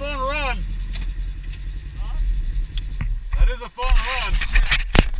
fun run. Huh? That is a fun run.